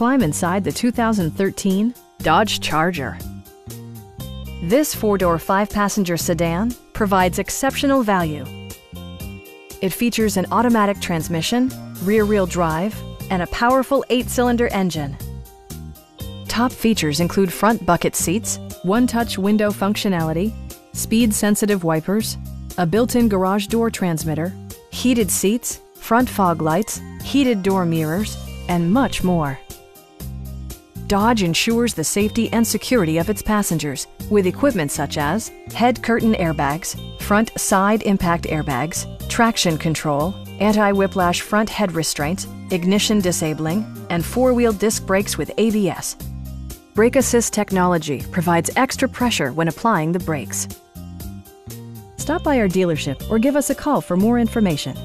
climb inside the 2013 Dodge Charger. This four-door, five-passenger sedan provides exceptional value. It features an automatic transmission, rear-wheel drive, and a powerful eight-cylinder engine. Top features include front bucket seats, one-touch window functionality, speed-sensitive wipers, a built-in garage door transmitter, heated seats, front fog lights, heated door mirrors, and much more. Dodge ensures the safety and security of its passengers with equipment such as head curtain airbags, front side impact airbags, traction control, anti-whiplash front head restraints, ignition disabling, and four-wheel disc brakes with ABS. Brake Assist technology provides extra pressure when applying the brakes. Stop by our dealership or give us a call for more information.